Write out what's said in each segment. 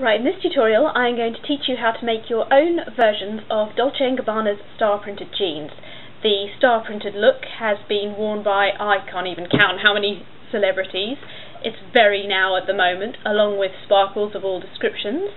Right, in this tutorial I'm going to teach you how to make your own versions of Dolce & Gabbana's star printed jeans. The star printed look has been worn by, I can't even count how many celebrities. It's very now at the moment, along with sparkles of all descriptions.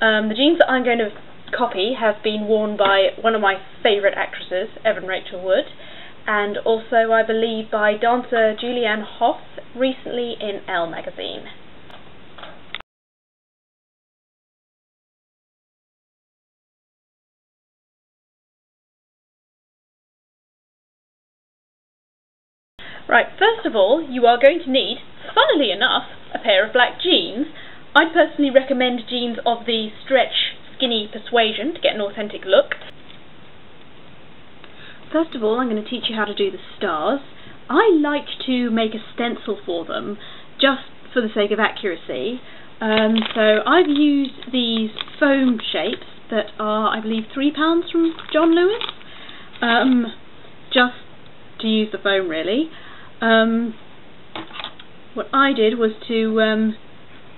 Um, the jeans that I'm going to copy have been worn by one of my favourite actresses, Evan Rachel Wood, and also I believe by dancer Julianne Hough recently in Elle magazine. Right, first of all, you are going to need, funnily enough, a pair of black jeans. I'd personally recommend jeans of the stretch, skinny persuasion to get an authentic look. First of all, I'm going to teach you how to do the stars. I like to make a stencil for them, just for the sake of accuracy. Um, so I've used these foam shapes that are, I believe, £3 from John Lewis, um, just to use the foam really. Um, what I did was to um,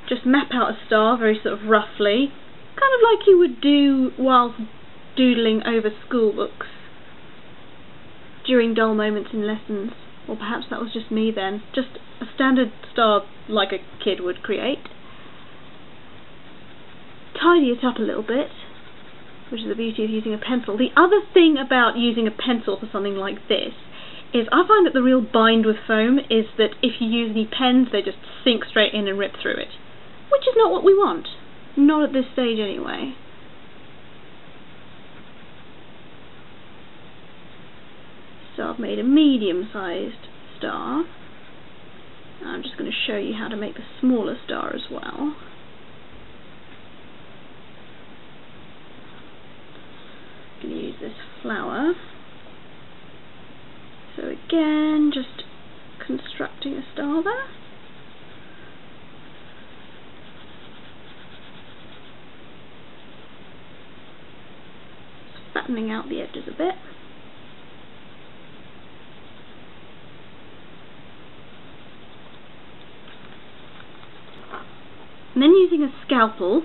just map out a star very sort of roughly, kind of like you would do while doodling over school books during dull moments in lessons. Or perhaps that was just me then. Just a standard star like a kid would create. Tidy it up a little bit, which is the beauty of using a pencil. The other thing about using a pencil for something like this is I find that the real bind with foam is that if you use any pens, they just sink straight in and rip through it. Which is not what we want. Not at this stage anyway. So I've made a medium-sized star. I'm just going to show you how to make the smaller star as well. I'm going to use this flower. Again, just constructing a star there. Fattening out the edges a bit. And then using a scalpel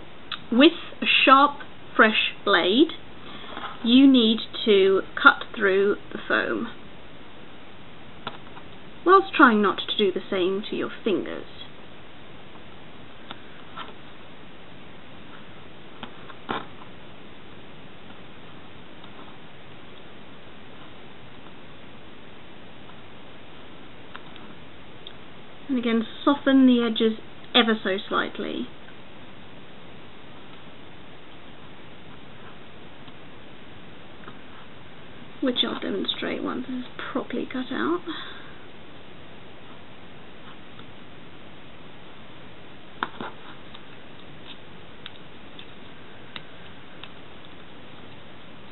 with a sharp fresh blade you need to cut through the foam whilst trying not to do the same to your fingers. And again, soften the edges ever so slightly. Which I'll demonstrate once this is properly cut out.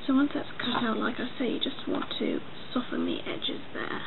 So once that's cut out, like I say, you just want to soften the edges there.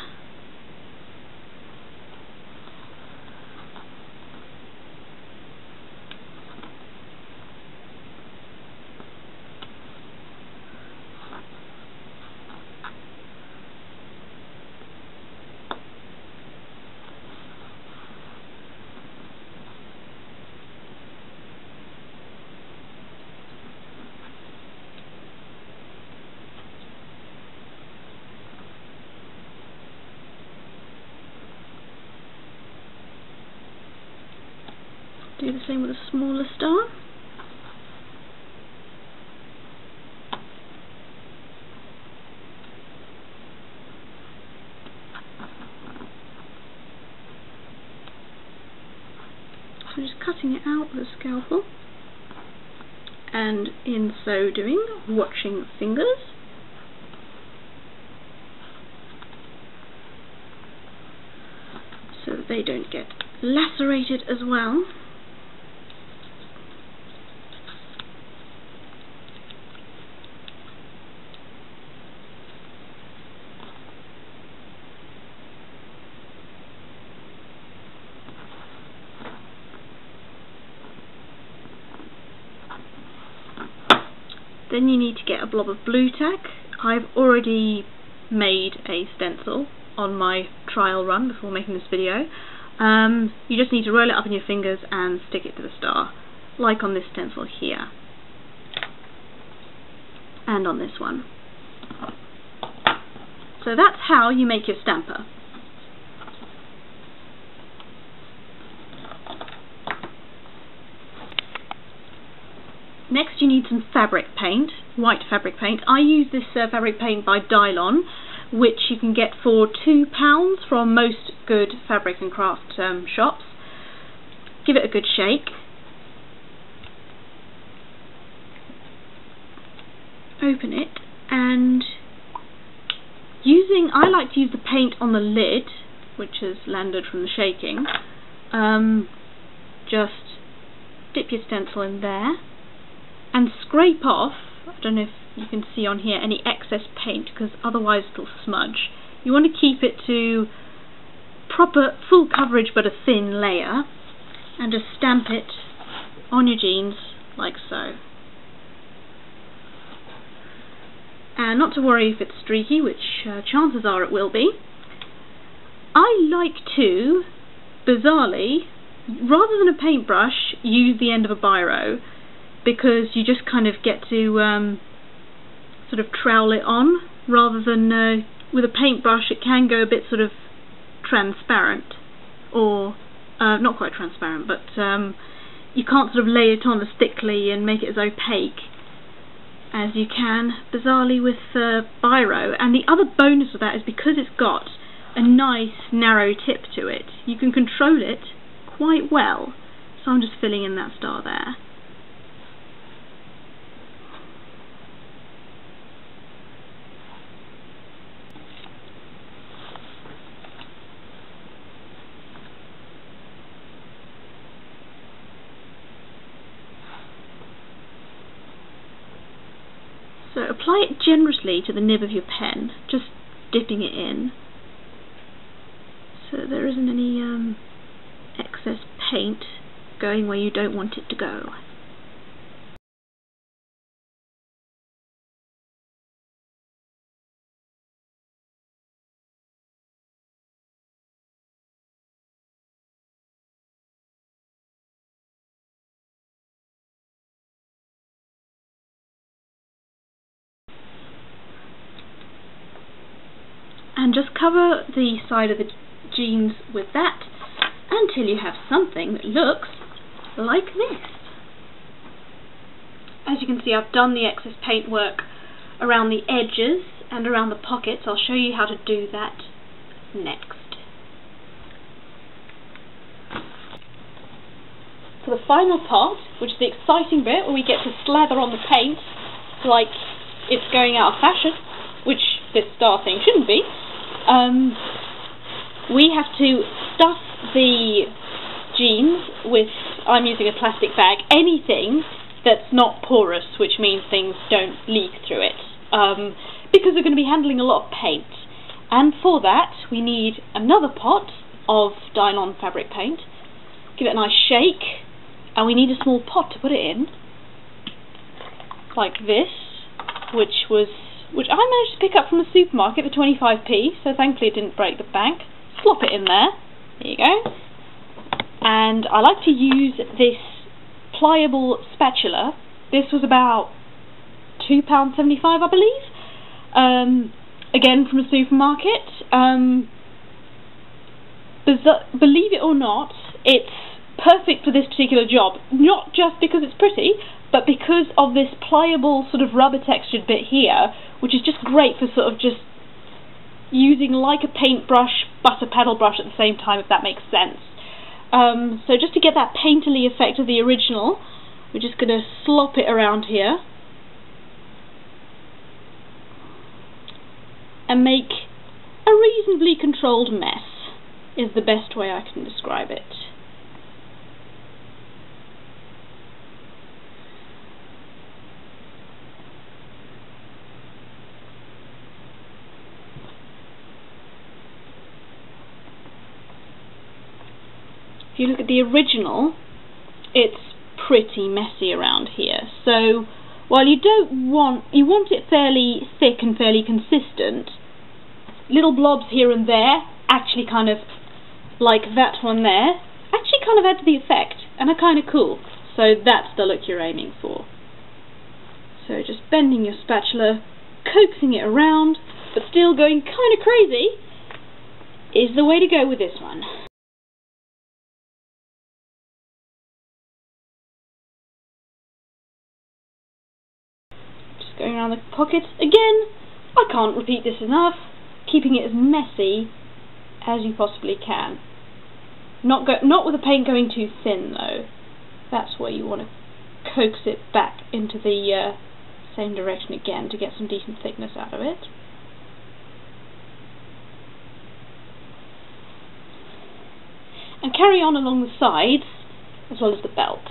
Do the same with a smaller star. So I'm just cutting it out with a scalpel and in so doing watching fingers so that they don't get lacerated as well. Then you need to get a blob of Blu Tack. I've already made a stencil on my trial run before making this video. Um, you just need to roll it up in your fingers and stick it to the star. like on this stencil here and on this one. So that's how you make your stamper. Next you need some fabric paint, white fabric paint. I use this uh, fabric paint by Dylon, which you can get for £2 from most good fabric and craft um, shops. Give it a good shake. Open it and using, I like to use the paint on the lid, which has landed from the shaking. Um, just dip your stencil in there and scrape off, I don't know if you can see on here, any excess paint because otherwise it'll smudge. You want to keep it to proper full coverage but a thin layer and just stamp it on your jeans like so. And not to worry if it's streaky, which uh, chances are it will be. I like to, bizarrely, rather than a paintbrush, use the end of a biro because you just kind of get to um, sort of trowel it on rather than uh, with a paintbrush it can go a bit sort of transparent or uh, not quite transparent but um, you can't sort of lay it on as thickly and make it as opaque as you can bizarrely with uh, biro. And the other bonus of that is because it's got a nice narrow tip to it you can control it quite well. So I'm just filling in that star there So apply it generously to the nib of your pen, just dipping it in so there isn't any um, excess paint going where you don't want it to go. And just cover the side of the jeans with that until you have something that looks like this. As you can see I've done the excess paint work around the edges and around the pockets. I'll show you how to do that next. For the final part, which is the exciting bit where we get to slather on the paint like it's going out of fashion, which this star thing shouldn't be, um, we have to stuff the jeans with, I'm using a plastic bag, anything that's not porous, which means things don't leak through it, um, because we're going to be handling a lot of paint. And for that, we need another pot of Dylon fabric paint. Give it a nice shake, and we need a small pot to put it in, like this, which was which I managed to pick up from the supermarket for 25p, so thankfully it didn't break the bank. Slop it in there. There you go. And I like to use this pliable spatula. This was about £2.75 I believe. Um, again from a supermarket. Um, believe it or not, it's perfect for this particular job. Not just because it's pretty, but because of this pliable sort of rubber textured bit here, which is just great for sort of just using like a paintbrush but a paddle brush at the same time, if that makes sense. Um, so just to get that painterly effect of the original, we're just going to slop it around here and make a reasonably controlled mess is the best way I can describe it. If you look at the original, it's pretty messy around here. So while you don't want, you want it fairly thick and fairly consistent, little blobs here and there, actually kind of like that one there, actually kind of add to the effect and are kind of cool. So that's the look you're aiming for. So just bending your spatula, coaxing it around, but still going kind of crazy, is the way to go with this one. Around the pockets. Again, I can't repeat this enough, keeping it as messy as you possibly can. Not go not with the paint going too thin though. That's where you want to coax it back into the uh, same direction again to get some decent thickness out of it. And carry on along the sides as well as the belt.